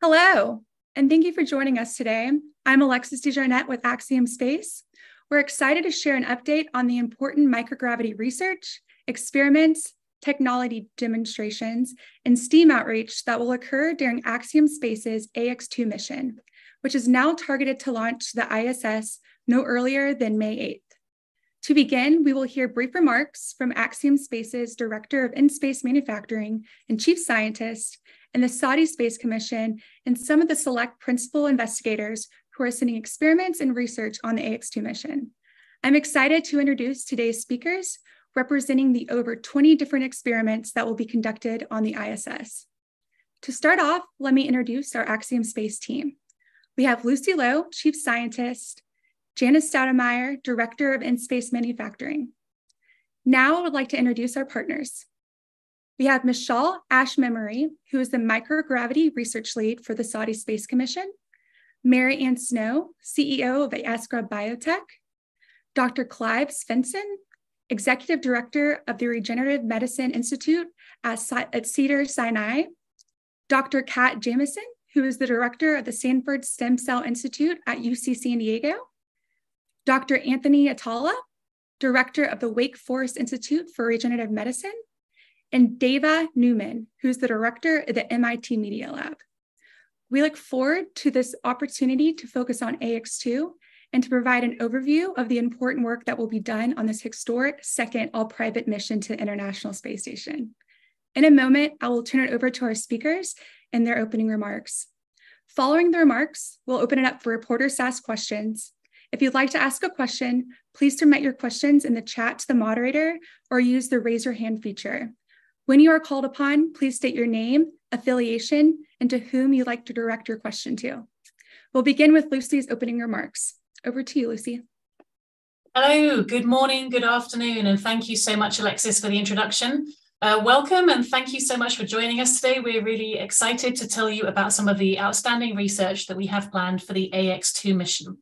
Hello, and thank you for joining us today. I'm Alexis DeJarnette with Axiom Space. We're excited to share an update on the important microgravity research, experiments, technology demonstrations, and STEAM outreach that will occur during Axiom Space's AX2 mission, which is now targeted to launch the ISS no earlier than May 8th. To begin, we will hear brief remarks from Axiom Space's Director of In-Space Manufacturing and Chief Scientist, and the Saudi Space Commission, and some of the select principal investigators who are sending experiments and research on the AX2 mission. I'm excited to introduce today's speakers, representing the over 20 different experiments that will be conducted on the ISS. To start off, let me introduce our Axiom Space team. We have Lucie Low, Chief Scientist, Janice Stoudemire, Director of In-Space Manufacturing. Now I would like to introduce our partners. We have Mishaal Ashemimry, who is the microgravity research lead for the Saudi Space Commission, Mari Anne Snow, CEO of Eascra Biotech, Dr. Clive Svendsen, Executive Director of the Regenerative Medicine Institute at, at Cedars-Sinai, Dr. Kat Jamieson, who is the Director of the Sanford Stem Cell Institute at UC San Diego, Dr. Anthony Atala, Director of the Wake Forest Institute for Regenerative Medicine, and Dava Newman, who's the director of the MIT Media Lab. We look forward to this opportunity to focus on AX2 and to provide an overview of the important work that will be done on this historic second all private mission to the International Space Station. In a moment, I will turn it over to our speakers and their opening remarks. Following the remarks, we'll open it up for reporters to ask questions. If you'd like to ask a question, please submit your questions in the chat to the moderator or use the raise your hand feature. When you are called upon, please state your name, affiliation, and to whom you'd like to direct your question to. We'll begin with Lucy's opening remarks. Over to you, Lucy. Hello, good morning, good afternoon, and thank you so much, Alexis, for the introduction. Uh, welcome and thank you so much for joining us today. We're really excited to tell you about some of the outstanding research that we have planned for the AX2 mission.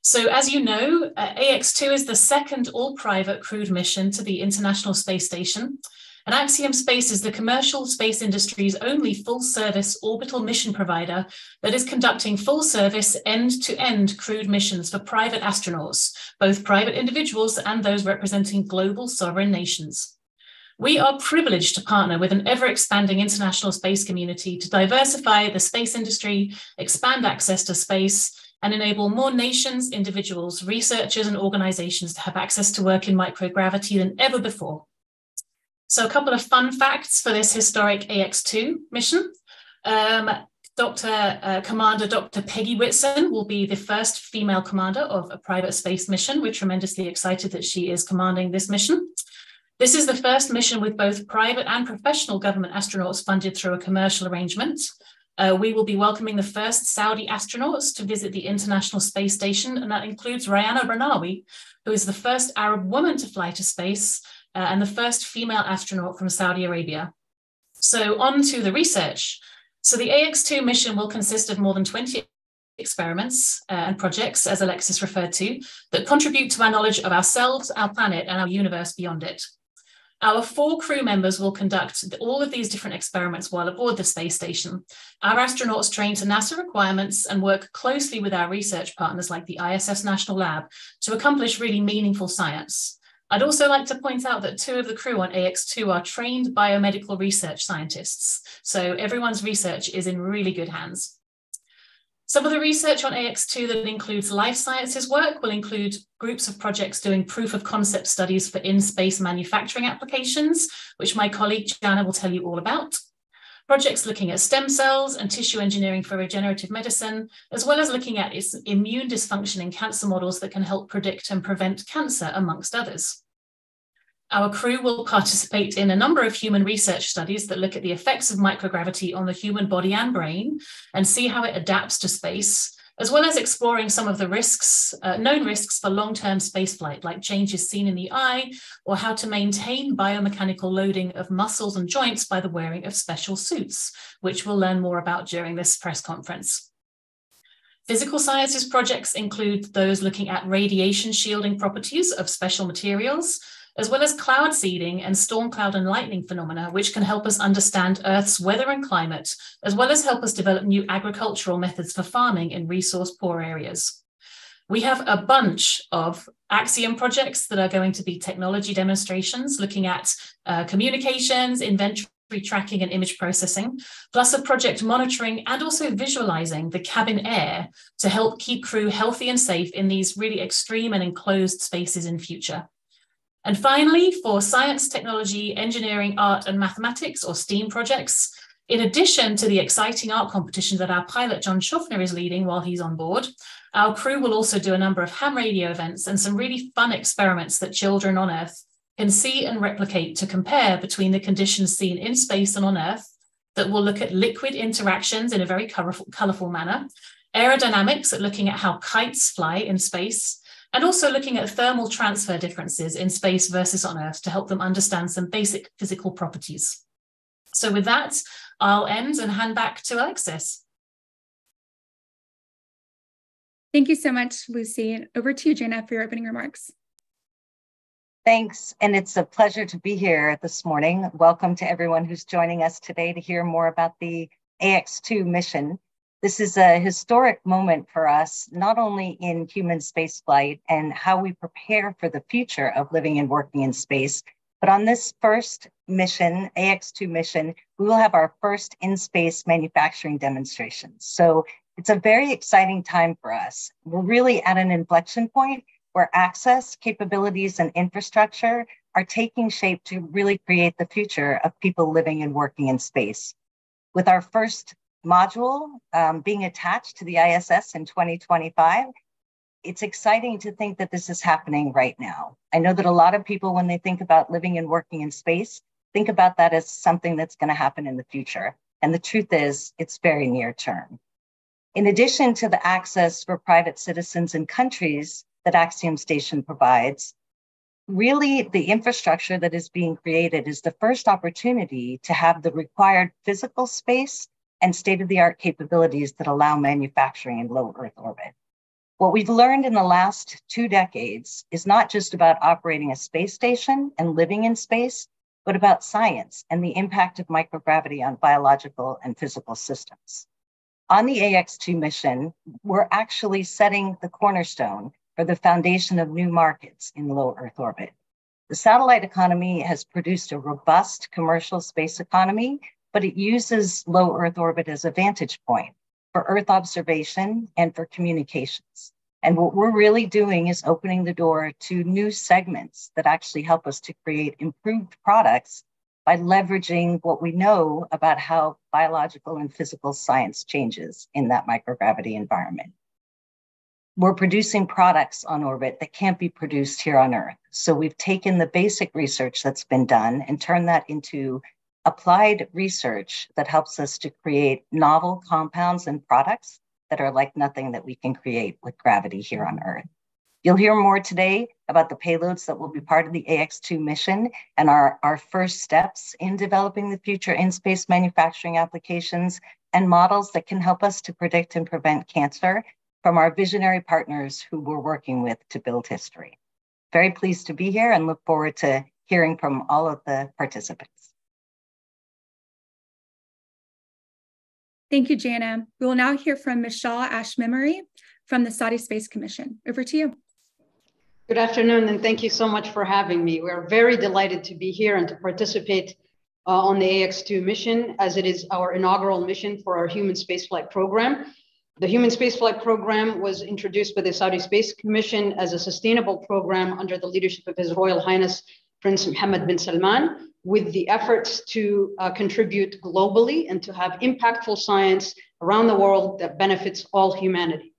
So as you know, uh, AX2 is the second all-private crewed mission to the International Space Station, and Axiom Space is the commercial space industry's only full service orbital mission provider that is conducting full service end to end crewed missions for private astronauts, both private individuals and those representing global sovereign nations. We are privileged to partner with an ever expanding international space community to diversify the space industry, expand access to space, and enable more nations, individuals, researchers, and organizations to have access to work in microgravity than ever before. So a couple of fun facts for this historic AX2 mission. Um, Dr. Uh, commander Dr. Peggy Whitson will be the first female commander of a private space mission. We're tremendously excited that she is commanding this mission. This is the first mission with both private and professional government astronauts funded through a commercial arrangement. Uh, we will be welcoming the first Saudi astronauts to visit the International Space Station, and that includes Rayana Barnawi, who is the first Arab woman to fly to space uh, and the first female astronaut from Saudi Arabia. So on to the research. So the AX2 mission will consist of more than 20 experiments uh, and projects, as Alexis referred to, that contribute to our knowledge of ourselves, our planet, and our universe beyond it. Our four crew members will conduct all of these different experiments while aboard the space station. Our astronauts train to NASA requirements and work closely with our research partners like the ISS National Lab to accomplish really meaningful science. I'd also like to point out that two of the crew on AX2 are trained biomedical research scientists. So everyone's research is in really good hands. Some of the research on AX2 that includes life sciences work will include groups of projects doing proof of concept studies for in-space manufacturing applications, which my colleague Jana will tell you all about. Projects looking at stem cells and tissue engineering for regenerative medicine, as well as looking at its immune dysfunction in cancer models that can help predict and prevent cancer, amongst others. Our crew will participate in a number of human research studies that look at the effects of microgravity on the human body and brain and see how it adapts to space, as well as exploring some of the risks, uh, known risks for long-term spaceflight, like changes seen in the eye, or how to maintain biomechanical loading of muscles and joints by the wearing of special suits, which we'll learn more about during this press conference. Physical sciences projects include those looking at radiation shielding properties of special materials, as well as cloud seeding and storm cloud and lightning phenomena, which can help us understand Earth's weather and climate, as well as help us develop new agricultural methods for farming in resource poor areas. We have a bunch of Axiom projects that are going to be technology demonstrations looking at uh, communications, inventory tracking and image processing, plus a project monitoring and also visualizing the cabin air to help keep crew healthy and safe in these really extreme and enclosed spaces in future. And finally, for science, technology, engineering, art, and mathematics, or STEAM projects, in addition to the exciting art competition that our pilot John Shoffner is leading while he's on board, our crew will also do a number of ham radio events and some really fun experiments that children on Earth can see and replicate to compare between the conditions seen in space and on Earth that will look at liquid interactions in a very colorful, colorful manner, aerodynamics at looking at how kites fly in space, and also looking at thermal transfer differences in space versus on Earth to help them understand some basic physical properties. So with that, I'll end and hand back to Alexis. Thank you so much, Lucy. And Over to you, Jana, for your opening remarks. Thanks, and it's a pleasure to be here this morning. Welcome to everyone who's joining us today to hear more about the AX2 mission. This is a historic moment for us, not only in human spaceflight and how we prepare for the future of living and working in space, but on this first mission, AX2 mission, we will have our first in space manufacturing demonstrations. So it's a very exciting time for us. We're really at an inflection point where access, capabilities, and infrastructure are taking shape to really create the future of people living and working in space. With our first module um, being attached to the ISS in 2025, it's exciting to think that this is happening right now. I know that a lot of people, when they think about living and working in space, think about that as something that's going to happen in the future. And the truth is, it's very near term. In addition to the access for private citizens and countries that Axiom Station provides, really the infrastructure that is being created is the first opportunity to have the required physical space and state of the art capabilities that allow manufacturing in low Earth orbit. What we've learned in the last two decades is not just about operating a space station and living in space, but about science and the impact of microgravity on biological and physical systems. On the AX2 mission, we're actually setting the cornerstone for the foundation of new markets in low Earth orbit. The satellite economy has produced a robust commercial space economy, but it uses low Earth orbit as a vantage point for Earth observation and for communications. And what we're really doing is opening the door to new segments that actually help us to create improved products by leveraging what we know about how biological and physical science changes in that microgravity environment we're producing products on orbit that can't be produced here on Earth. So we've taken the basic research that's been done and turned that into applied research that helps us to create novel compounds and products that are like nothing that we can create with gravity here on Earth. You'll hear more today about the payloads that will be part of the AX2 mission and our, our first steps in developing the future in space manufacturing applications and models that can help us to predict and prevent cancer from our visionary partners who we're working with to build history. Very pleased to be here and look forward to hearing from all of the participants. Thank you, Jana. We will now hear from Mishaal Ashemimry from the Saudi Space Commission. Over to you. Good afternoon, and thank you so much for having me. We're very delighted to be here and to participate uh, on the AX2 mission, as it is our inaugural mission for our human spaceflight program. The Human Spaceflight Program was introduced by the Saudi Space Commission as a sustainable program under the leadership of His Royal Highness Prince Mohammed bin Salman, with the efforts to uh, contribute globally and to have impactful science around the world that benefits all humanity.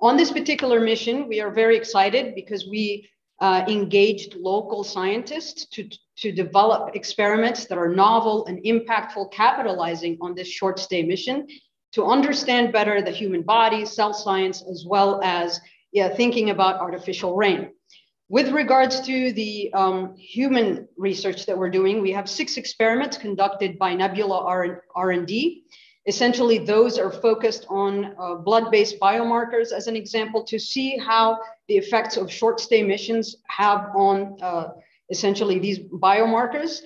On this particular mission, we are very excited because we uh, engaged local scientists to, to develop experiments that are novel and impactful, capitalizing on this short stay mission to understand better the human body, cell science, as well as yeah, thinking about artificial rain. With regards to the um, human research that we're doing, we have six experiments conducted by Nebula R&D. Essentially, those are focused on uh, blood-based biomarkers as an example to see how the effects of short stay missions have on uh, essentially these biomarkers,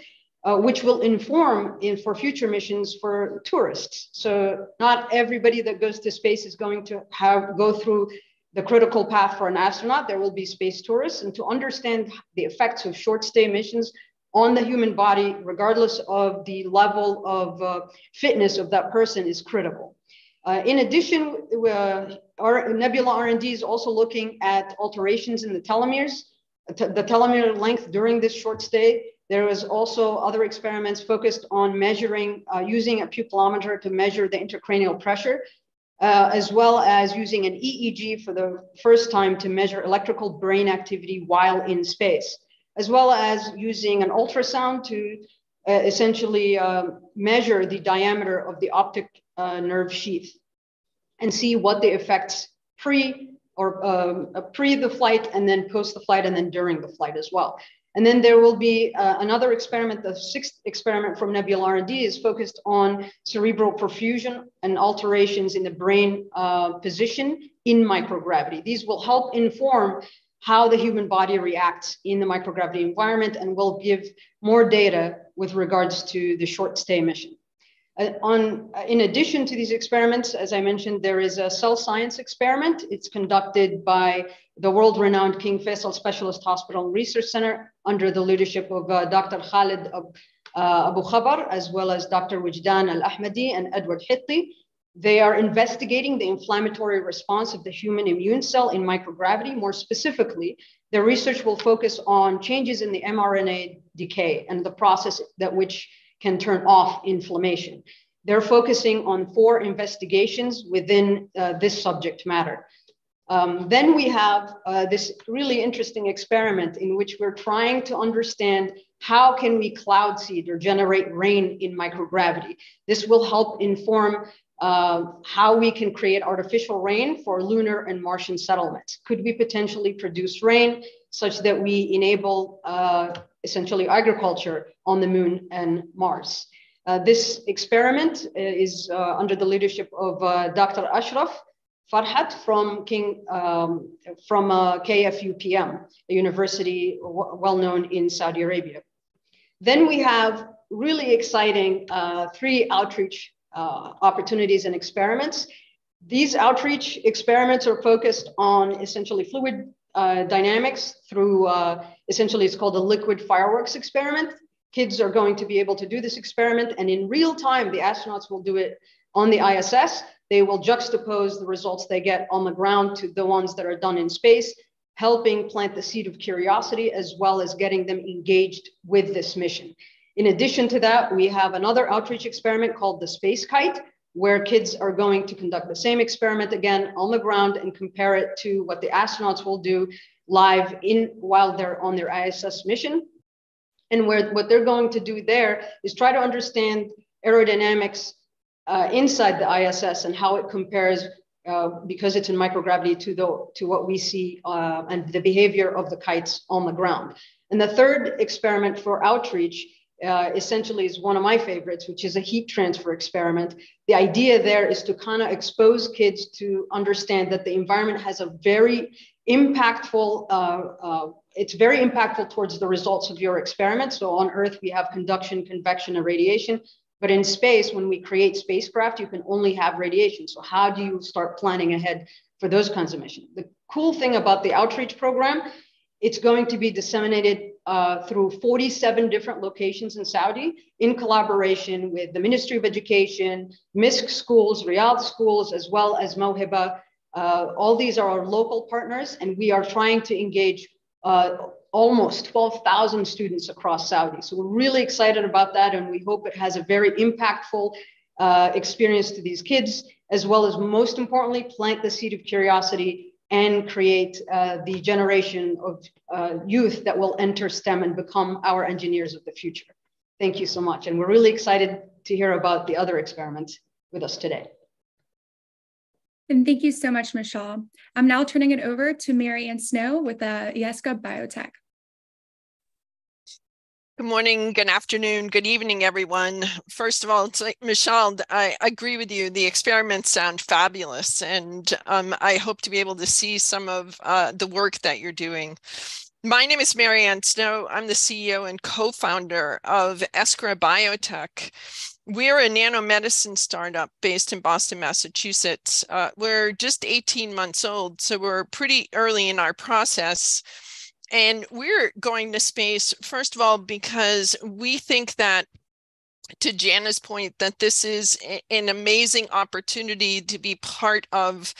uh, which will inform in for future missions for tourists. So not everybody that goes to space is going to have go through the critical path for an astronaut. There will be space tourists, and to understand the effects of short stay missions on the human body, regardless of the level of uh, fitness of that person, is critical. Uh, in addition, uh, our Nebula R&D is also looking at alterations in the telomeres, the telomere length during this short stay. There was also other experiments focused on measuring, uh, using a pupillometer to measure the intracranial pressure, uh, as well as using an EEG for the first time to measure electrical brain activity while in space as well as using an ultrasound to uh, essentially uh, measure the diameter of the optic uh, nerve sheath and see what the effects pre or um, uh, pre the flight and then post the flight and then during the flight as well. And then there will be uh, another experiment, the sixth experiment from Nebula R&D is focused on cerebral perfusion and alterations in the brain uh, position in microgravity. These will help inform how the human body reacts in the microgravity environment and will give more data with regards to the short stay mission. Uh, on, uh, in addition to these experiments, as I mentioned, there is a cell science experiment. It's conducted by the world-renowned King Faisal Specialist Hospital and Research Center under the leadership of uh, Dr. Khalid uh, Abu Khabar, as well as Dr. Wijdan Al-Ahmadi and Edward Hitti. They are investigating the inflammatory response of the human immune cell in microgravity. More specifically, their research will focus on changes in the mRNA decay and the process that which can turn off inflammation. They're focusing on four investigations within uh, this subject matter. Um, then we have uh, this really interesting experiment in which we're trying to understand how can we cloud seed or generate rain in microgravity. This will help inform uh, how we can create artificial rain for lunar and Martian settlements. Could we potentially produce rain such that we enable uh, essentially agriculture on the moon and Mars? Uh, this experiment uh, is uh, under the leadership of uh, Dr. Ashraf Farahat from King um, from KFUPM, a university well known in Saudi Arabia. Then we have really exciting three outreach uh, opportunities and experiments. These outreach experiments are focused on essentially fluid uh, dynamics through uh, essentially it's called a liquid fireworks experiment. Kids are going to be able to do this experiment and in real time, the astronauts will do it on the ISS. They will juxtapose the results they get on the ground to the ones that are done in space, helping plant the seed of curiosity as well as getting them engaged with this mission. In addition to that, we have another outreach experiment called the Space Kite, where kids are going to conduct the same experiment again on the ground and compare it to what the astronauts will do live in while they're on their ISS mission. And where what they're going to do there is try to understand aerodynamics uh, inside the ISS and how it compares uh, because it's in microgravity to the to what we see uh, and the behavior of the kites on the ground. And the third experiment for outreach uh, essentially is one of my favorites, which is a heat transfer experiment. The idea there is to kind of expose kids to understand that the environment has a very impactful, uh, uh, it's very impactful towards the results of your experiment. So on Earth, we have conduction, convection, and radiation. But in space, when we create spacecraft, you can only have radiation. So how do you start planning ahead for those kinds of missions? The cool thing about the outreach program, it's going to be disseminated uh, through 47 different locations in Saudi in collaboration with the Ministry of Education, MiSK schools, Riyadh schools, as well as Mawhiba. Uh, all these are our local partners, and we are trying to engage uh, almost 12,000 students across Saudi. So we're really excited about that, and we hope it has a very impactful uh, experience to these kids, as well as most importantly, plant the seed of curiosity and create uh, the generation of uh, youth that will enter STEM and become our engineers of the future. Thank you so much. And we're really excited to hear about the other experiments with us today. And thank you so much, Mishaal. I'm now turning it over to Mari Anne Snow with uh, Eascra Biotech. Good morning, good afternoon, good evening, everyone. First of all, Mishaal, I agree with you. The experiments sound fabulous, and um, I hope to be able to see some of uh, the work that you're doing. My name is Mari Anne Snow. I'm the CEO and co-founder of Eascra Biotech. We're a nanomedicine startup based in Boston, Massachusetts. Uh, we're just 18 months old, so we're pretty early in our process. And we're going to space, first of all, because we think that to Jana's point that this is an amazing opportunity to be part of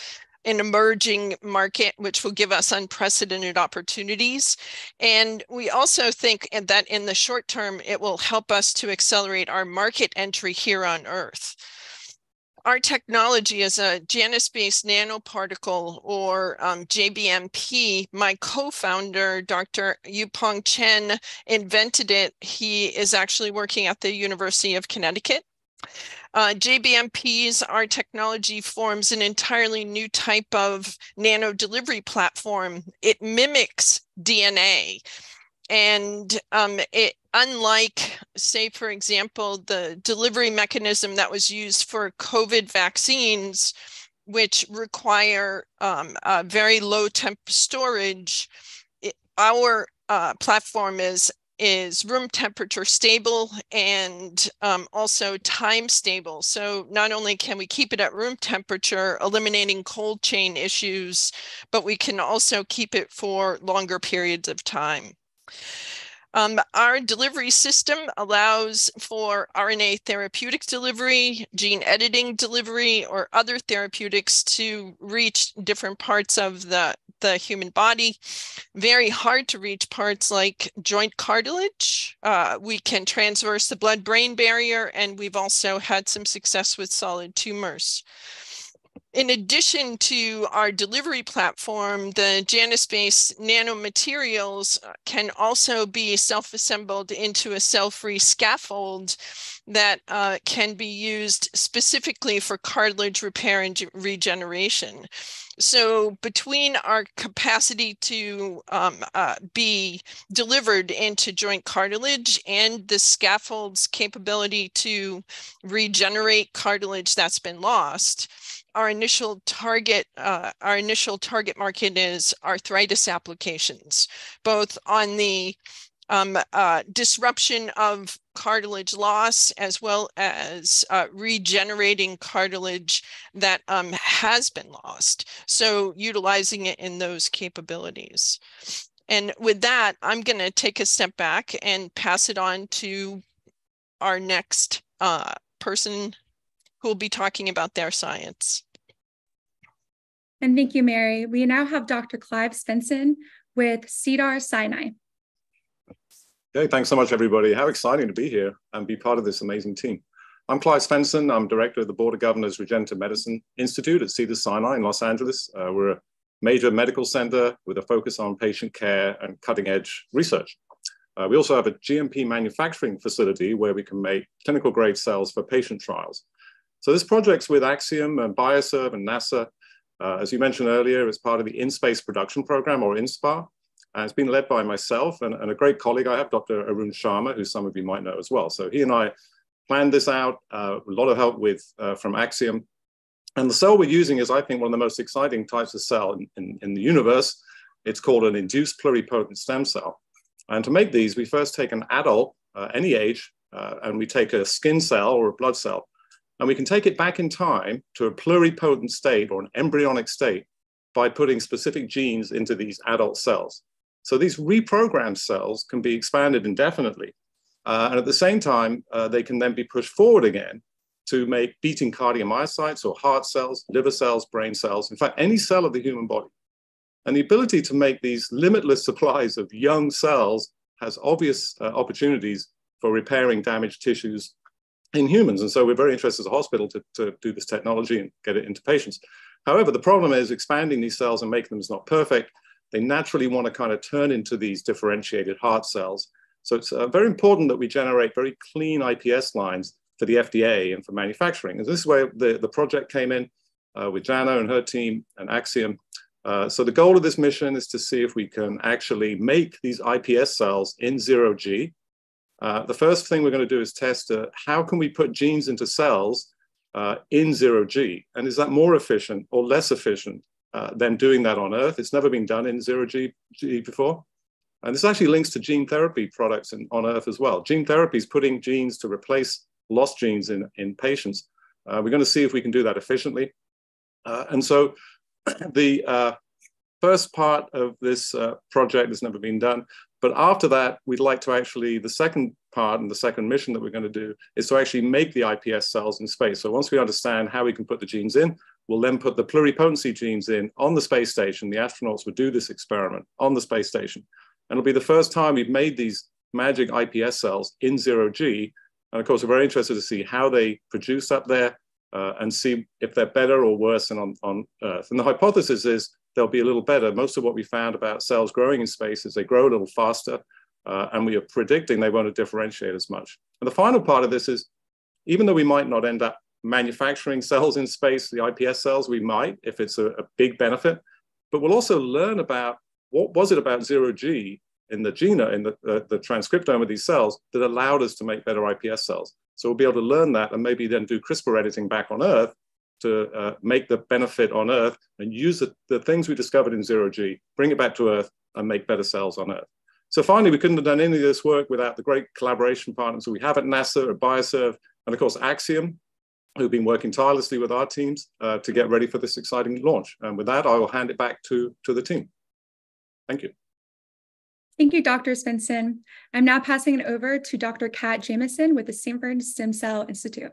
an emerging market, which will give us unprecedented opportunities. And we also think that in the short term, it will help us to accelerate our market entry here on Earth. Our technology is a Janus-based nanoparticle or um, JBNP. My co-founder, Dr. Yupeng Chen, invented it. He is actually working at the University of Connecticut. Uh, JBNPs, our technology forms an entirely new type of nano delivery platform. It mimics DNA. And um, it, unlike, say, for example, the delivery mechanism that was used for COVID vaccines, which require um, very low temp storage, it, our uh, platform is is room temperature stable and um, also time stable. So not only can we keep it at room temperature, eliminating cold chain issues, but we can also keep it for longer periods of time. Um, our delivery system allows for RNA therapeutic delivery, gene editing delivery, or other therapeutics to reach different parts of the, the human body. Very hard to reach parts like joint cartilage. Uh, we can transverse the blood brain barrier, and we've also had some success with solid tumors. In addition to our delivery platform, the Janus-based nanomaterials uh, can also be self-assembled into a cell-free scaffold that uh, can be used specifically for cartilage repair and regeneration. So between our capacity to um, uh, be delivered into joint cartilage and the scaffold's capability to regenerate cartilage that's been lost, our initial target uh, our initial target market is arthritis applications both on the um, uh, disruption of cartilage loss as well as uh, regenerating cartilage that um, has been lost. So utilizing it in those capabilities. And with that i'm going to take a step back and pass it on to our next uh, person who will be talking about their science. And thank you, Mary. We now have Dr. Clive Svendsen with Cedars-Sinai. Okay, thanks so much, everybody. How exciting to be here and be part of this amazing team. I'm Clive Svendsen. I'm director of the Board of Governors Regenerative Medicine Institute at Cedars-Sinai in Los Angeles. Uh, we're a major medical center with a focus on patient care and cutting edge research. Uh, we also have a GMP manufacturing facility where we can make clinical grade cells for patient trials. So this project's with Axiom and Bioserve and NASA. Uh, as you mentioned earlier, it's part of the In-Space Production Program or InSPA. And it's been led by myself and, and, a great colleague I have, Dr. Arun Sharma, who some of you might know as well. So he and I planned this out, uh, a lot of help with uh, from Axiom. And the cell we're using is, I think, one of the most exciting types of cell in, in, in the universe. It's called an induced pluripotent stem cell. And to make these, we first take an adult, uh, any age, uh, and we take a skin cell or a blood cell, and we can take it back in time to a pluripotent state or an embryonic state by putting specific genes into these adult cells. So these reprogrammed cells can be expanded indefinitely. Uh, and at the same time, uh, they can then be pushed forward again to make beating cardiomyocytes or heart cells, liver cells, brain cells, in fact, any cell of the human body. And the ability to make these limitless supplies of young cells has obvious uh, opportunities for repairing damaged tissues in humans. And so we're very interested as a hospital to, to do this technology and get it into patients. However, the problem is expanding these cells and making them is not perfect. They naturally want to kind of turn into these differentiated heart cells. So it's uh, very important that we generate very clean IPS lines for the FDA and for manufacturing. And this is where the, the project came in uh, with Jana and her team and Axiom. Uh, so the goal of this mission is to see if we can actually make these IPS cells in zero G, uh, the first thing we're going to do is test uh, how can we put genes into cells uh, in zero G? And is that more efficient or less efficient uh, than doing that on Earth? It's never been done in zero G, G before. And this actually links to gene therapy products in, on Earth as well. Gene therapy is putting genes to replace lost genes in, in patients. Uh, we're going to see if we can do that efficiently. And so the first part of this project has never been done. But after that, we'd like to actually, the second part and the second mission that we're going to do is to actually make the iPS cells in space. So once we understand how we can put the genes in, we'll then put the pluripotency genes in on the space station. The astronauts would do this experiment on the space station. And it'll be the first time we've made these magic iPS cells in zero G. And of course, we're very interested to see how they produce up there uh, and see if they're better or worse than on, on Earth. And the hypothesis is they'll be a little better. Most of what we found about cells growing in space is they grow a little faster, uh, and we are predicting they won't differentiate as much. And the final part of this is, even though we might not end up manufacturing cells in space, the iPS cells, we might if it's a, a big benefit, but we'll also learn about what was it about zero G in the genome, in the, uh, the transcriptome of these cells that allowed us to make better iPS cells. So we'll be able to learn that and maybe then do CRISPR editing back on Earth to uh, make the benefit on Earth and use the, the things we discovered in zero G, bring it back to Earth and make better cells on Earth. So finally, we couldn't have done any of this work without the great collaboration partners we have at NASA, at Bioserve, and of course, Axiom, who've been working tirelessly with our teams uh, to get ready for this exciting launch. And with that, I will hand it back to, to the team. Thank you. Thank you, Dr. Svendsen. I'm now passing it over to Dr. Kat Jamieson with the Sanford Stem Cell Institute.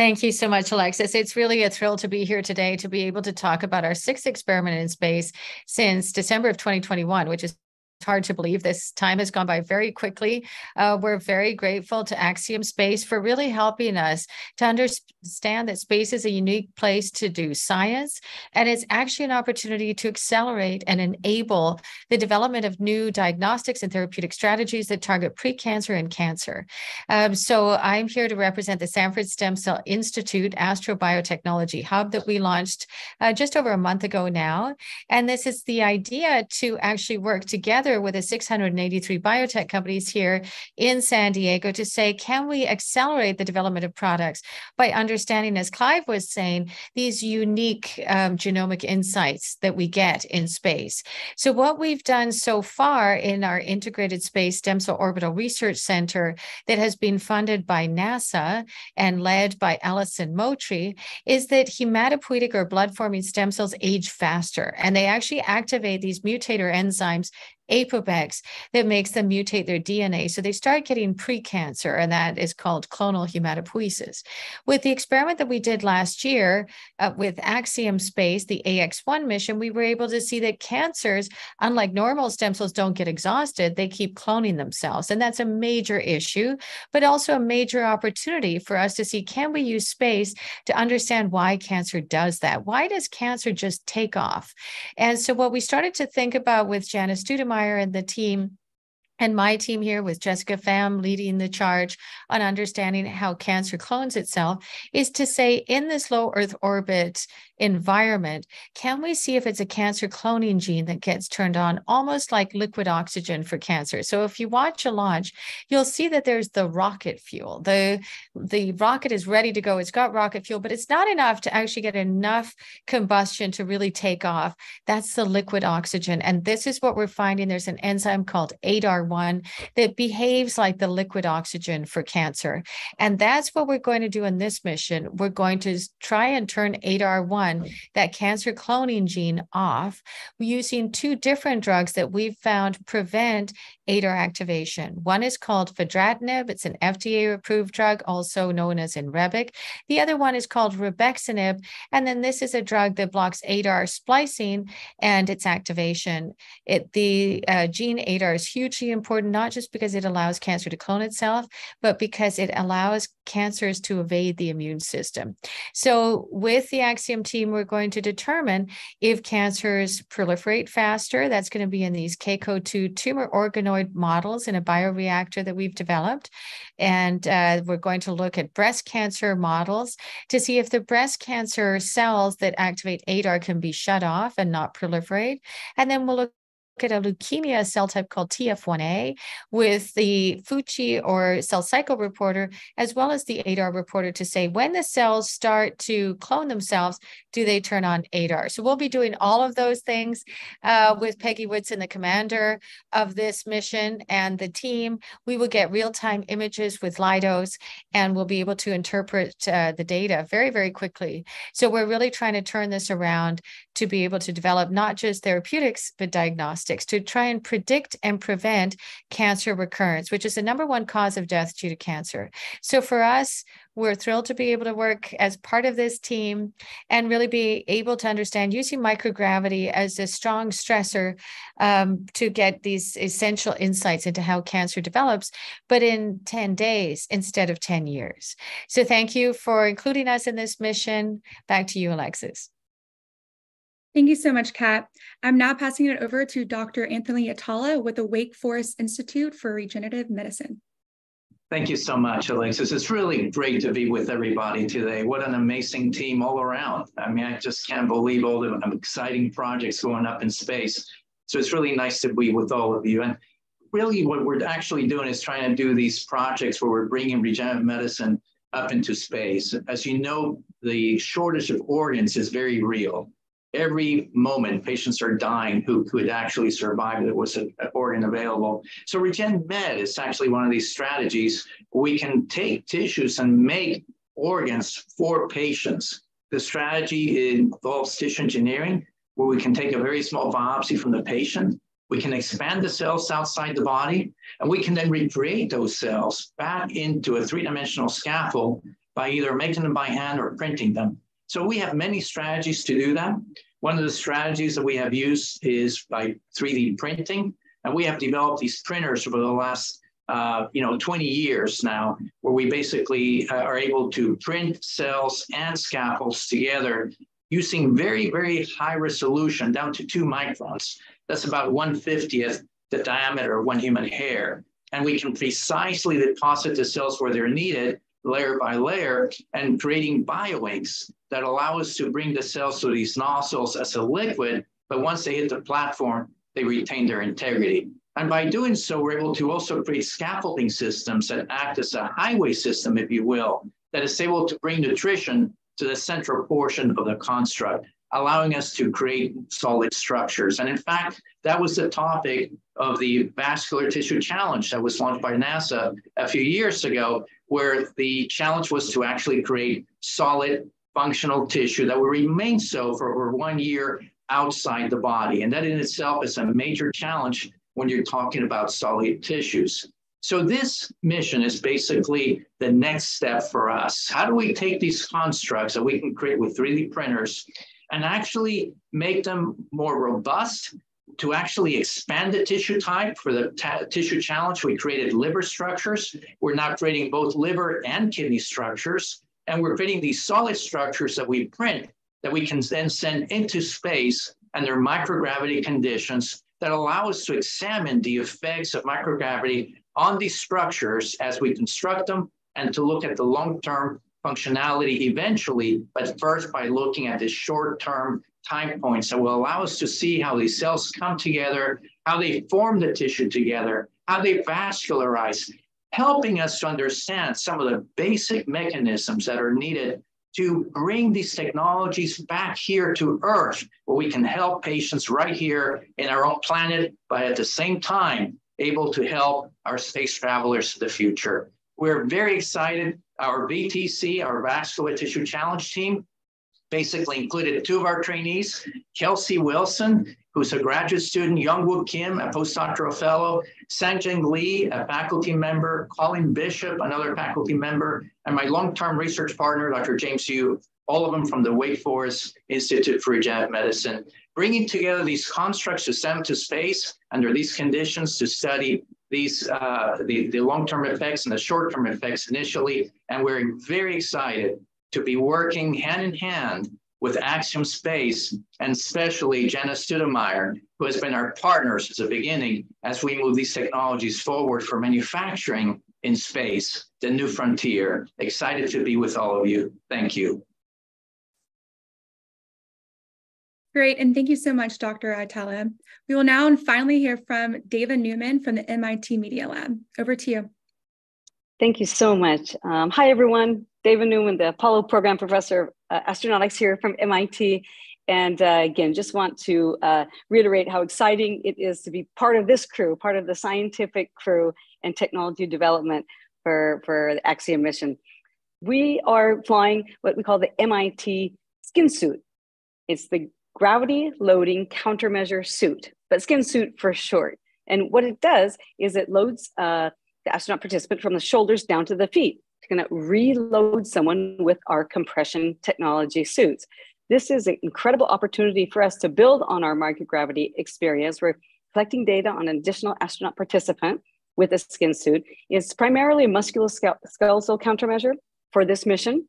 Thank you so much, Alexis. It's really a thrill to be here today to be able to talk about our sixth experiment in space since December of 2021, which is it's hard to believe this time has gone by very quickly. Uh, we're very grateful to Axiom Space for really helping us to understand that space is a unique place to do science. And it's actually an opportunity to accelerate and enable the development of new diagnostics and therapeutic strategies that target precancer and cancer. Um, so I'm here to represent the Sanford Stem Cell Institute Astrobiotechnology Hub that we launched uh, just over a month ago now. And this is the idea to actually work together together with the 683 biotech companies here in San Diego to say, can we accelerate the development of products by understanding, as Clive was saying, these unique um, genomic insights that we get in space? So, what we've done so far in our integrated space stem cell orbital research center that has been funded by NASA and led by Alysson Muotri is that hematopoietic or blood forming stem cells age faster and they actually activate these mutator enzymes APOBECs that makes them mutate their DNA. So they start getting precancer, and that is called clonal hematopoiesis. With the experiment that we did last year uh, with Axiom Space, the AX1 mission, we were able to see that cancers, unlike normal stem cells, don't get exhausted. They keep cloning themselves. And that's a major issue, but also a major opportunity for us to see can we use space to understand why cancer does that? Why does cancer just take off? And so, what we started to think about with Janice Stoudemire and the team. And my team here with Jessica Pham leading the charge on understanding how cancer clones itself is to say in this low Earth orbit environment, can we see if it's a cancer cloning gene that gets turned on, almost like liquid oxygen for cancer? So if you watch a launch, you'll see that there's the rocket fuel. The, the rocket is ready to go. It's got rocket fuel, but it's not enough to actually get enough combustion to really take off. That's the liquid oxygen. And this is what we're finding. There's an enzyme called ADAR1 that behaves like the liquid oxygen for cancer. And that's what we're going to do in this mission. We're going to try and turn ADAR1 that cancer cloning gene off using two different drugs that we've found prevent ADAR activation. One is called fedratinib. It's an FDA approved drug, also known as Inrebic. The other one is called rebexinib. And then this is a drug that blocks ADAR splicing and its activation. It, the uh, gene ADAR is hugely important, not just because it allows cancer to clone itself, but because it allows cancers to evade the immune system. So with the Axiom team, we're going to determine if cancers proliferate faster. That's going to be in these KCO2 tumor organoid models in a bioreactor that we've developed. And uh, we're going to look at breast cancer models to see if the breast cancer cells that activate ADAR can be shut off and not proliferate. And then we'll look at a leukemia cell type called TF1A with the FUCCI or cell cycle reporter, as well as the ADAR reporter to say when the cells start to clone themselves, do they turn on ADAR? So we'll be doing all of those things uh, with Peggy Whitson, the commander of this mission, and the team. We will get real-time images with LIDOS, and we'll be able to interpret uh, the data very, very quickly. So we're really trying to turn this around to be able to develop not just therapeutics, but diagnostics to try and predict and prevent cancer recurrence, which is the number one cause of death due to cancer. So for us, we're thrilled to be able to work as part of this team and really be able to understand using microgravity as a strong stressor um, to get these essential insights into how cancer develops, but in 10 days instead of 10 years. So thank you for including us in this mission. Back to you, Alexis. Thank you so much, Kat. I'm now passing it over to Dr. Anthony Atala with the Wake Forest Institute for Regenerative Medicine. Thank you so much, Alexis. It's really great to be with everybody today. What an amazing team all around. I mean, I just can't believe all the exciting projects going up in space. So it's really nice to be with all of you. And really what we're actually doing is trying to do these projects where we're bringing regenerative medicine up into space. As you know, the shortage of organs is very real every moment patients are dying who could actually survive if there was an organ available. So Regen Med is actually one of these strategies. We can take tissues and make organs for patients. The strategy involves tissue engineering, where we can take a very small biopsy from the patient. We can expand the cells outside the body, and we can then recreate those cells back into a three-dimensional scaffold by either making them by hand or printing them. So we have many strategies to do that. One of the strategies that we have used is by 3D printing. And we have developed these printers over the last uh, you know, 20 years now, where we basically uh, are able to print cells and scaffolds together using very, very high resolution down to two microns. That's about 150th the diameter of one human hair. And we can precisely deposit the cells where they're needed layer by layer and creating bioinks that allow us to bring the cells to these nozzles as a liquid, but once they hit the platform, they retain their integrity. And by doing so, we're able to also create scaffolding systems that act as a highway system, if you will, that is able to bring nutrition to the central portion of the construct, allowing us to create solid structures. And in fact, that was the topic of the vascular tissue challenge that was launched by NASA a few years ago, where the challenge was to actually create solid functional tissue that will remain so for over one year outside the body. And that in itself is a major challenge when you're talking about solid tissues. So this mission is basically the next step for us. How do we take these constructs that we can create with 3D printers and actually make them more robust to actually expand the tissue type for the tissue challenge, we created liver structures. We're now creating both liver and kidney structures. And we're creating these solid structures that we print that we can then send into space under microgravity conditions that allow us to examine the effects of microgravity on these structures as we construct them and to look at the long-term functionality eventually, but first by looking at the short-term time points that will allow us to see how these cells come together, how they form the tissue together, how they vascularize, helping us to understand some of the basic mechanisms that are needed to bring these technologies back here to Earth, where we can help patients right here in our own planet, but at the same time, able to help our space travelers to the future. We're very excited. Our VTC, our Vascular Tissue Challenge team, basically included two of our trainees, Kelsey Wilson, who's a graduate student, Youngwook Kim, a postdoctoral fellow, Sang Jin Lee, a faculty member, Colin Bishop, another faculty member, and my long-term research partner, Dr. James Yoo, all of them from the Wake Forest Institute for Regenerative Medicine, bringing together these constructs to send to space under these conditions to study these uh, the, the long-term effects and the short-term effects initially. And we're very excited to be working hand in hand with Axiom Space and especially Jenna Stoudemire, who has been our partner since the beginning as we move these technologies forward for manufacturing in space, the new frontier. Excited to be with all of you. Thank you. Great, and thank you so much, Dr. Atala. We will now and finally hear from Dava Newman from the MIT Media Lab. Over to you. Thank you so much. Um, hi, everyone. Dava Newman, the Apollo Program Professor of uh, Astronautics here from MIT. And uh, again, just want to uh, reiterate how exciting it is to be part of this crew, part of the scientific crew and technology development for, for the Axiom mission. We are flying what we call the MIT skin suit. It's the gravity loading countermeasure suit, but skin suit for short. And what it does is it loads uh, the astronaut participant from the shoulders down to the feet. Going to reload someone with our compression technology suits. This is an incredible opportunity for us to build on our microgravity experience. We're collecting data on an additional astronaut participant with a skin suit. It's primarily a musculoskeletal countermeasure for this mission.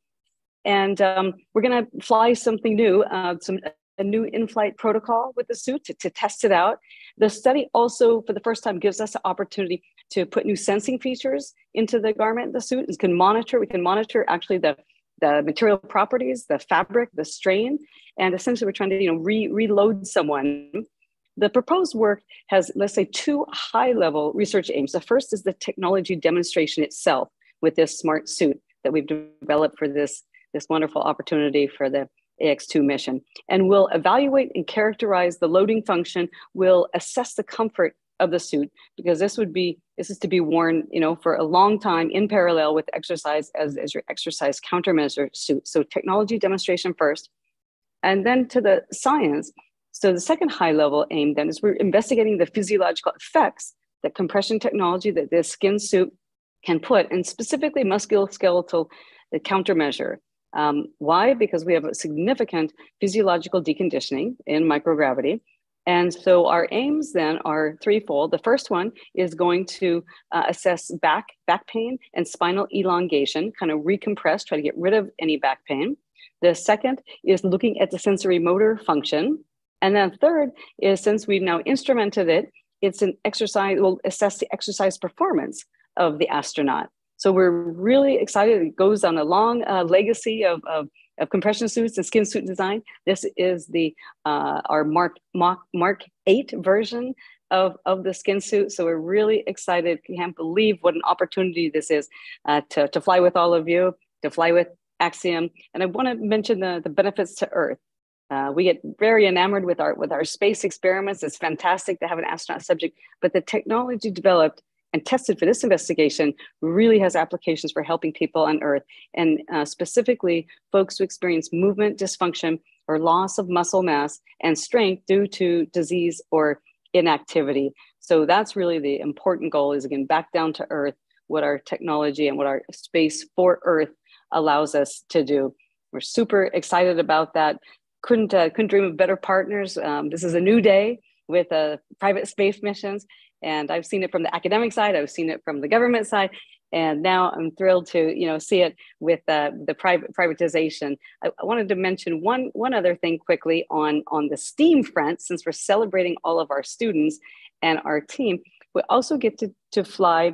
And um, we're going to fly something new, uh, some a new in-flight protocol with the suit to, to test it out. The study also, for the first time, gives us an opportunity to put new sensing features into the garment, the suit, and can monitor. We can monitor actually the the material properties, the fabric, the strain, and essentially we're trying to you know re- reload someone. The proposed work has, let's say, two high-level research aims. The first is the technology demonstration itself with this smart suit that we've developed for this this wonderful opportunity for the AX2 mission. And we'll evaluate and characterize the loading function. We'll assess the comfort of the suit because this would be this is to be worn you know for a long time in parallel with exercise as, as your exercise countermeasure suit so technology demonstration first and then to the science so the second high level aim then is we're investigating the physiological effects that compression technology that this skin suit can put and specifically musculoskeletal countermeasure um, why? Because we have a significant physiological deconditioning in microgravity. And so our aims then are threefold. The first one is going to uh, assess back, back pain and spinal elongation, kind of recompress, try to get rid of any back pain. The second is looking at the sensory motor function. And then third is since we've now instrumented it, it's an exercise, we'll assess the exercise performance of the astronaut. So we're really excited. It goes on a long uh, legacy of, of, of, compression suits and skin suit design. This is the uh, our Mark, Mark Mark 8 version of, of the skin suit. So we're really excited. Can't believe what an opportunity this is uh, to, to fly with all of you, to fly with Axiom. And I want to mention the, the benefits to Earth. Uh, we get very enamored with our with our space experiments. It's fantastic to have an astronaut subject, but the technology developed and tested for this investigation really has applications for helping people on Earth, and uh, specifically folks who experience movement dysfunction or loss of muscle mass and strength due to disease or inactivity. So that's really the important goal is again back down to Earth, what our technology and what our space for Earth allows us to do. We're super excited about that. Couldn't uh, couldn't dream of better partners. Um, this is a new day with uh, private space missions, and I've seen it from the academic side, I've seen it from the government side, and now I'm thrilled to you know see it with uh, the private privatization. I, I, wanted to mention one one other thing quickly on on the STEAM front, since we're celebrating all of our students and our team, we also get to to fly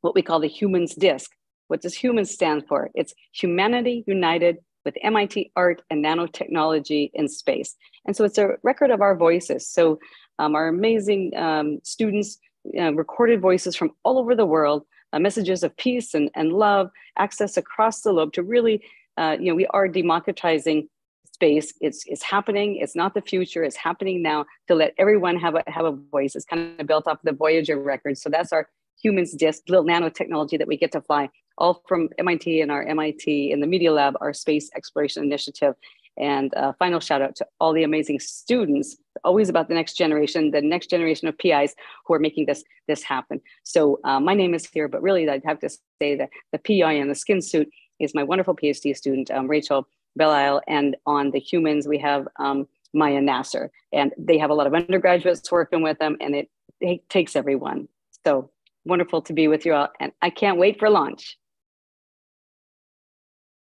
what we call the Humans Disc. What does HUMANS stand for? It's Humanity United with MIT Art and Nanotechnology in Space. And so it's a record of our voices. So um, our amazing um, students uh, recorded voices from all over the world, uh, messages of peace and, and love, access across the globe to really, uh, you know, we are democratizing space. It's, it's happening. It's not the future. It's happening now to let everyone have a, have a voice. It's kind of built off the Voyager record. So that's our humans disc, little nanotechnology that we get to fly, all from MIT and our MIT in the Media Lab, our space exploration initiative. And uh, final shout out to all the amazing students, always about the next generation, the next generation of PIs who are making this, this happen. So uh, my name is here, but really I'd have to say that the PI in the skin suit is my wonderful PhD student, um, Rachel Belisle. And on the humans, we have um, Maya Nasser. And they have a lot of undergraduates working with them and it, it takes everyone. So wonderful to be with you all. And I can't wait for launch.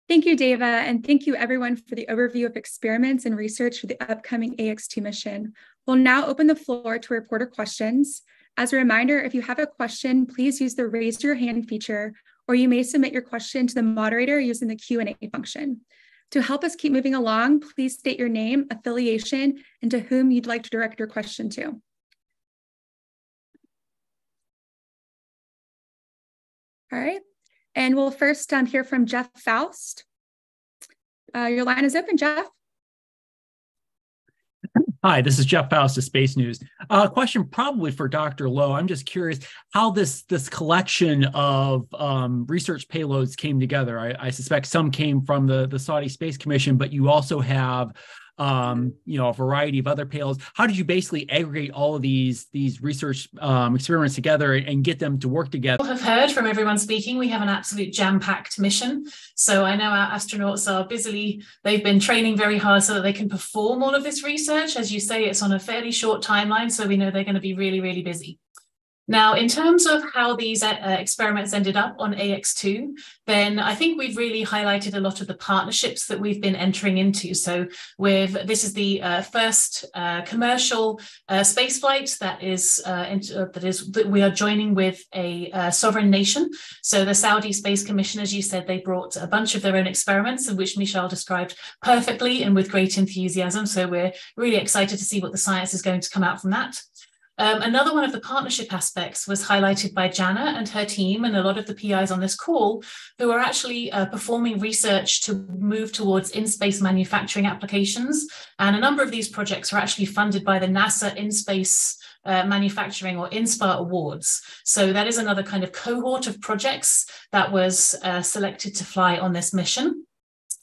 Thank you, Dava, and thank you everyone for the overview of experiments and research for the upcoming AX2 mission. We'll now open the floor to reporter questions. As a reminder, if you have a question, please use the raise your hand feature, or you may submit your question to the moderator using the Q&A function. To help us keep moving along, please state your name, affiliation, and to whom you'd like to direct your question to. All right, and we'll first um, hear from Jeff Faust. Uh, your line is open, Jeff. Hi, this is Jeff Faust of Space News. A uh, question probably for Dr. Low. I'm just curious how this this collection of um, research payloads came together. I, I, suspect some came from the the Saudi Space Commission, but you also have um, you know, a variety of other payloads. How did you basically aggregate all of these these research um, experiments together and get them to work together? I've heard from everyone speaking. We have an absolute jam-packed mission. So I know our astronauts are busily, they've been training very hard so that they can perform all of this research. As you say, it's on a fairly short timeline. So we know they're going to be really, really busy. Now, in terms of how these uh, experiments ended up on AX2, then I think we've really highlighted a lot of the partnerships that we've been entering into. So, with this is the uh, first uh, commercial uh, space flight that is uh, uh, that is that we are joining with a sovereign nation. So, the Saudi Space Commission, as you said, they brought a bunch of their own experiments, which Mishaal described perfectly and with great enthusiasm. So, we're really excited to see what the science is going to come out from that. Um, another one of the partnership aspects was highlighted by Jana and her team, and a lot of the PIs on this call, who are actually uh, performing research to move towards in space manufacturing applications. And a number of these projects are actually funded by the NASA in space uh, manufacturing or InSPA awards. So that is another kind of cohort of projects that was uh, selected to fly on this mission.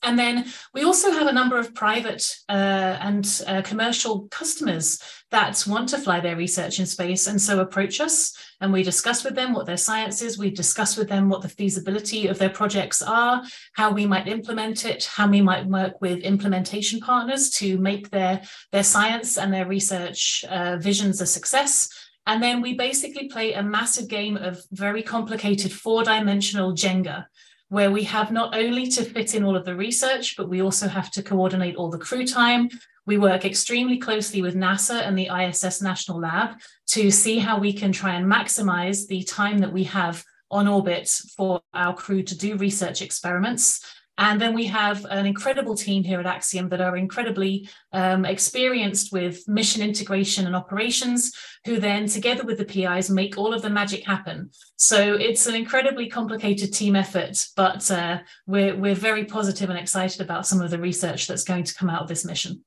And then we also have a number of private uh, and uh, commercial customers that want to fly their research in space and so approach us and we discuss with them what their science is. We discuss with them what the feasibility of their projects are, how we might implement it, how we might work with implementation partners to make their, their science and their research uh, visions a success. And then we basically play a massive game of very complicated four dimensional Jenga where we have not only to fit in all of the research, but we also have to coordinate all the crew time. We work extremely closely with NASA and the ISS National Lab to see how we can try and maximize the time that we have on orbit for our crew to do research experiments and then we have an incredible team here at Axiom that are incredibly um, experienced with mission integration and operations, who then, together with the PIs, make all of the magic happen. So it's an incredibly complicated team effort, but uh, we're, we're very positive and excited about some of the research that's going to come out of this mission.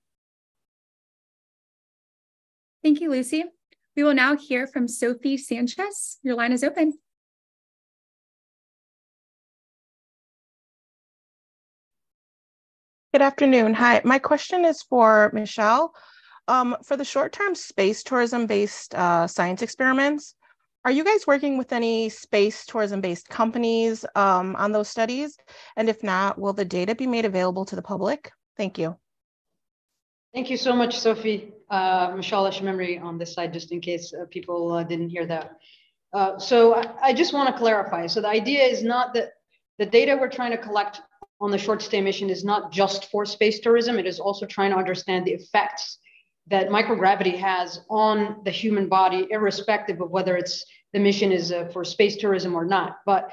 Thank you, Lucie. We will now hear from Sophie Sanchez. Your line is open. Good afternoon. Hi, my question is for Mishaal. Um, for the short-term space tourism-based uh, science experiments, are you guys working with any space tourism-based companies um, on those studies? And if not, will the data be made available to the public? Thank you. Thank you so much, Sophie. Uh, Mishaal Ashemimry on this side, just in case uh, people uh, didn't hear that. Uh, so I, I just want to clarify. So the idea is not that the data we're trying to collect on the short stay mission is not just for space tourism, it is also trying to understand the effects that microgravity has on the human body, irrespective of whether it's the mission is uh, for space tourism or not. But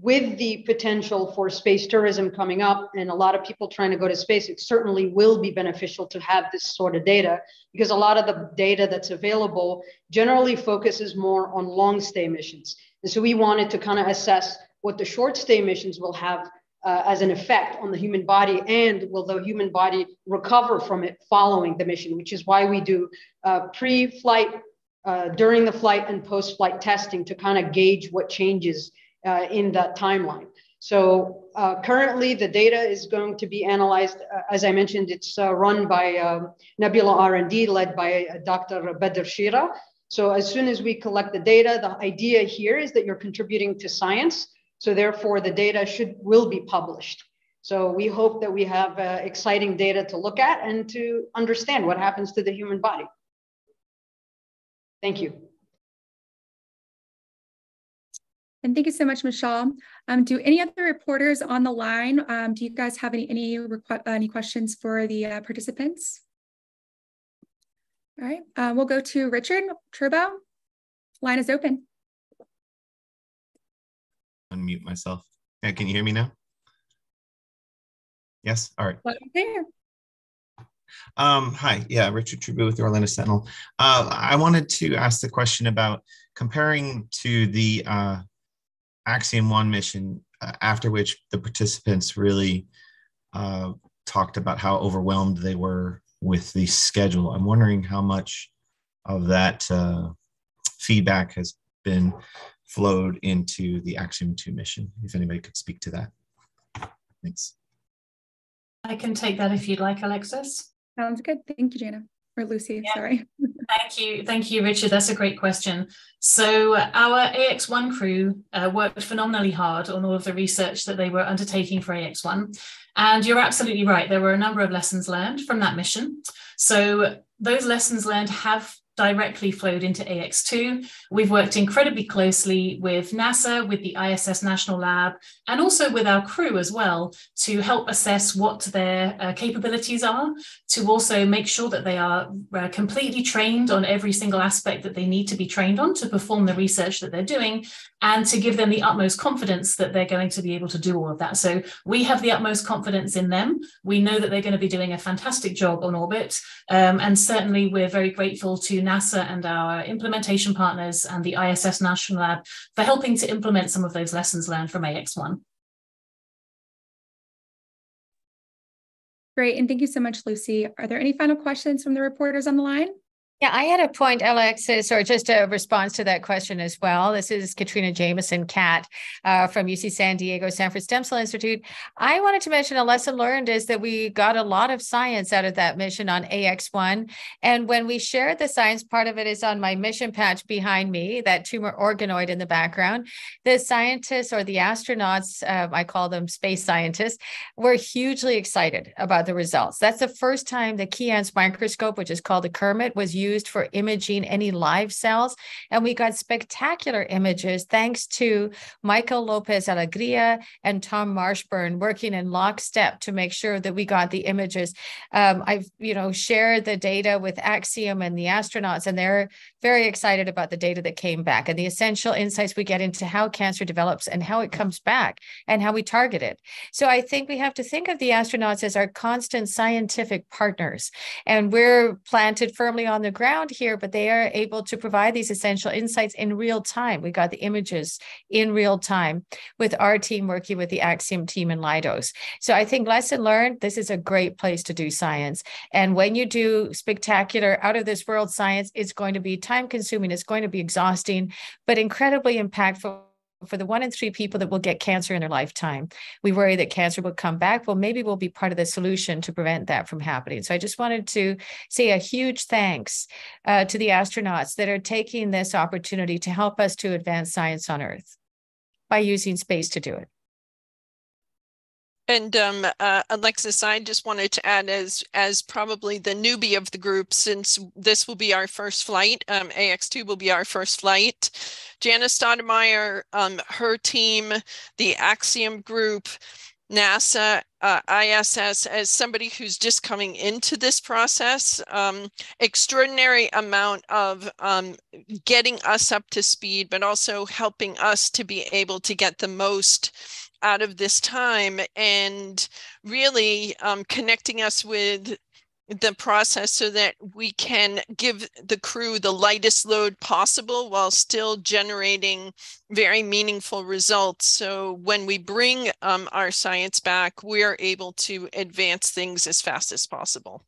with the potential for space tourism coming up and a lot of people trying to go to space, it certainly will be beneficial to have this sort of data because a lot of the data that's available generally focuses more on long stay missions. And so we wanted to kind of assess what the short stay missions will have uh, as an effect on the human body and will the human body recover from it following the mission, which is why we do uh, pre-flight, uh, during the flight and post-flight testing to kind of gauge what changes uh, in that timeline. So uh, currently the data is going to be analyzed. Uh, as I mentioned, it's run by um, Nebula R&D led by Dr. Badr Shira. So as soon as we collect the data, the idea here is that you're contributing to science so therefore the data should will be published. So we hope that we have uh, exciting data to look at and to understand what happens to the human body. Thank you. And thank you so much, Mishaal. Um, do any other reporters on the line, um, do you guys have any any, any questions for the uh, participants? All right, uh, we'll go to Richard Tribou. Line is open unmute myself. Yeah, can you hear me now? Yes. All right. Um, hi, yeah, Richard Tribou with the Orlando Sentinel. Uh, I wanted to ask the question about comparing to the uh, Axiom 1 mission, uh, after which the participants really uh, talked about how overwhelmed they were with the schedule. I'm wondering how much of that uh, feedback has been flowed into the Axiom 2 mission, if anybody could speak to that. Thanks. I can take that if you'd like, Alexis. Sounds good. Thank you, Jana. Or Lucie, yeah. sorry. Thank you. Thank you, Richard. That's a great question. So our AX1 crew uh, worked phenomenally hard on all of the research that they were undertaking for AX1. And you're absolutely right. There were a number of lessons learned from that mission. So those lessons learned have directly flowed into AX2. We've worked incredibly closely with NASA, with the ISS National Lab, and also with our crew as well to help assess what their uh, capabilities are, to also make sure that they are uh, completely trained on every single aspect that they need to be trained on to perform the research that they're doing, and to give them the utmost confidence that they're going to be able to do all of that. So we have the utmost confidence in them. We know that they're going to be doing a fantastic job on orbit. Um, and certainly we're very grateful to NASA and our implementation partners and the ISS National Lab for helping to implement some of those lessons learned from AX1. Great, and thank you so much, Lucie. Are there any final questions from the reporters on the line? Yeah, I had a point, Alexis, or just a response to that question as well. This is Catriona Jamieson Cat uh, from UC San Diego Sanford Stem Cell Institute. I wanted to mention a lesson learned is that we got a lot of science out of that mission on AX1. And when we shared the science, part of it is on my mission patch behind me, that tumor organoid in the background. The scientists or the astronauts, uh, I call them space scientists, were hugely excited about the results. That's the first time the Keyence microscope, which is called the Kermit, was used used for imaging any live cells. And we got spectacular images thanks to Michael Lopez Alegria and Tom Marshburn working in lockstep to make sure that we got the images. Um, I've, you know, shared the data with Axiom and the astronauts, and they're very excited about the data that came back and the essential insights we get into how cancer develops and how it comes back and how we target it. So I think we have to think of the astronauts as our constant scientific partners. And we're planted firmly on the ground here, but they are able to provide these essential insights in real time. We got the images in real time with our team working with the Axiom team in Lidos. So I think lesson learned, this is a great place to do science. And when you do spectacular out of this world science, it's going to be time consuming, it's going to be exhausting, but incredibly impactful for the one in three people that will get cancer in their lifetime. We worry that cancer will come back. Well, maybe we'll be part of the solution to prevent that from happening. So I just wanted to say a huge thanks uh, to the astronauts that are taking this opportunity to help us to advance science on Earth by using space to do it. And um, uh, Alexis, I just wanted to add, as as probably the newbie of the group, since this will be our first flight, um, AX2 will be our first flight. Janice Stoudemire, um, her team, the Axiom group, NASA, uh, ISS, as somebody who's just coming into this process, um, extraordinary amount of um, getting us up to speed, but also helping us to be able to get the most out of this time and really um, connecting us with the process so that we can give the crew the lightest load possible while still generating very meaningful results. So when we bring um, our science back, we're able to advance things as fast as possible.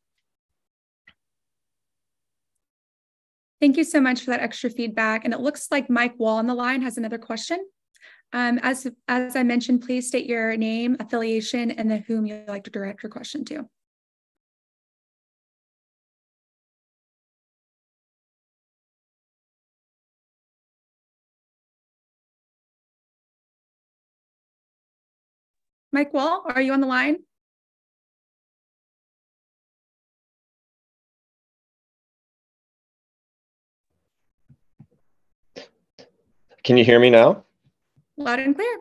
Thank you so much for that extra feedback. And it looks like Mike Wall on the line has another question. Um, as, as I mentioned, please state your name, affiliation, and then whom you'd like to direct your question to. Mike Wall, are you on the line? Can you hear me now? Loud and clear.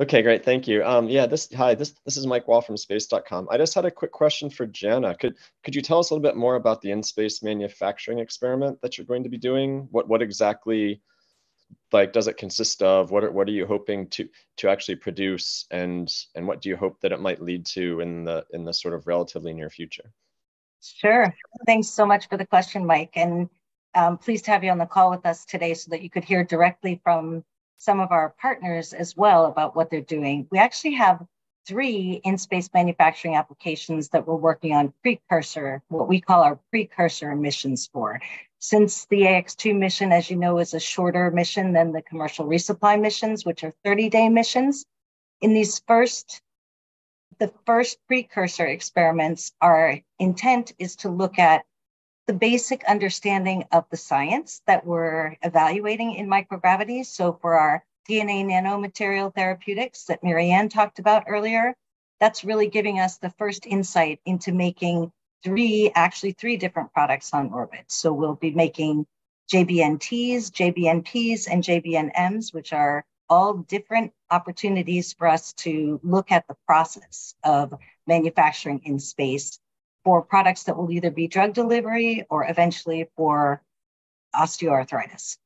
Okay, great. Thank you. Um, yeah, this hi, this this is Mike Wall from space.com. I just had a quick question for Jana. Could could you tell us a little bit more about the in-space manufacturing experiment that you're going to be doing? What what exactly like does it consist of? What are, what are you hoping to to actually produce, and and what do you hope that it might lead to in the in the sort of relatively near future? Sure. Thanks so much for the question, Mike. And um, pleased to have you on the call with us today so that you could hear directly from some of our partners as well about what they're doing. We actually have three in-space manufacturing applications that we're working on precursor, what we call our precursor missions for. Since the AX2 mission, as you know, is a shorter mission than the commercial resupply missions, which are 30-day missions. In these first, the first precursor experiments, our intent is to look at the basic understanding of the science that we're evaluating in microgravity. So for our DNA nanomaterial therapeutics that Mari Anne talked about earlier, that's really giving us the first insight into making three, actually three different products on orbit. So we'll be making JBNTs, JBNPs, and JBNMs, which are all different opportunities for us to look at the process of manufacturing in space for products that will either be drug delivery or eventually for osteoarthritis.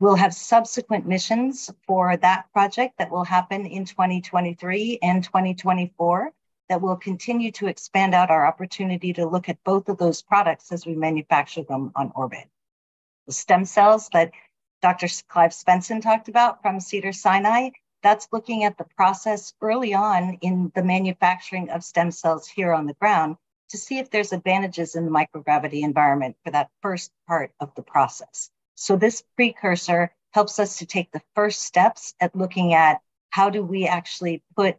We'll have subsequent missions for that project that will happen in 2023 and 2024 that will continue to expand out our opportunity to look at both of those products as we manufacture them on orbit. The stem cells that Dr. Clive Svendsen talked about from Cedars-Sinai, that's looking at the process early on in the manufacturing of stem cells here on the ground to see if there's advantages in the microgravity environment for that first part of the process. So this precursor helps us to take the first steps at looking at how do we actually put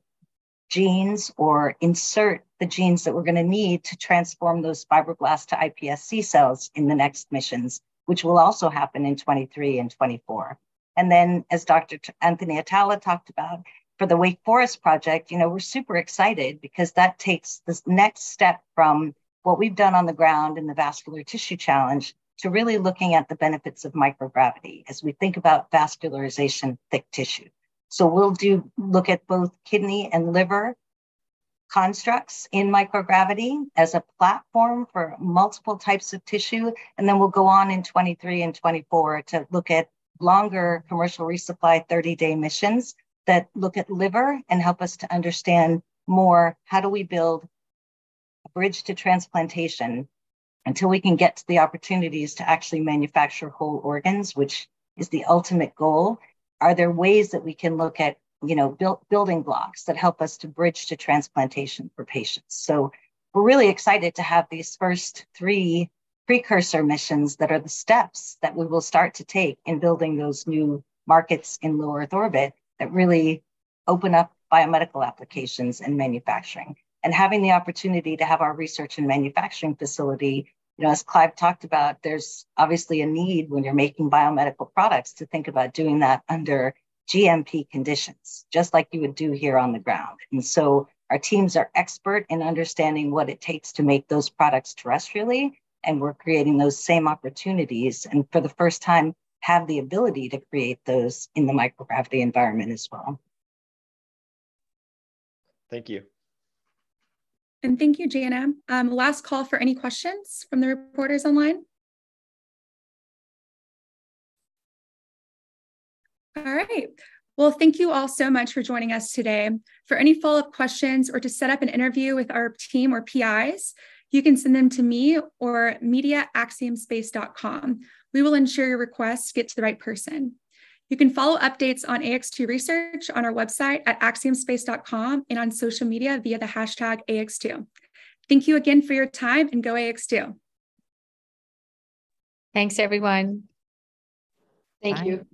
genes or insert the genes that we're going to need to transform those fibroblasts to iPSC cells in the next missions, which will also happen in 23 and 24. And then, as Dr. Anthony Atala talked about, for the Wake Forest project, you know, we're super excited because that takes this next step from what we've done on the ground in the vascular tissue challenge to really looking at the benefits of microgravity as we think about vascularization thick tissue. So we'll do look at both kidney and liver constructs in microgravity as a platform for multiple types of tissue. And then we'll go on in 23 and 24 to look at longer commercial resupply 30 day missions that look at liver and help us to understand more how do we build a bridge to transplantation until we can get to the opportunities to actually manufacture whole organs, which is the ultimate goal, are there ways that we can look at, you know, build, building blocks that help us to bridge to transplantation for patients? So we're really excited to have these first three precursor missions that are the steps that we will start to take in building those new markets in low Earth orbit that really open up biomedical applications and manufacturing. And having the opportunity to have our research and manufacturing facility you know as clive talked about there's obviously a need when you're making biomedical products to think about doing that under gmp conditions just like you would do here on the ground. And so our teams are expert in understanding what it takes to make those products terrestrially and we're creating those same opportunities. And for the first time have the ability to create those in the microgravity environment as well thank you and thank you, Jana. Um, last call for any questions from the reporters online. All right. Well, thank you all so much for joining us today. For any follow-up questions or to set up an interview with our team or PIs, you can send them to me or media at axiomspace.com. We will ensure your requests get to the right person. You can follow updates on AX2 research on our website at axiomspace.com and on social media via the hashtag AX2. Thank you again for your time and go AX2. Thanks, everyone. Thank Bye. you.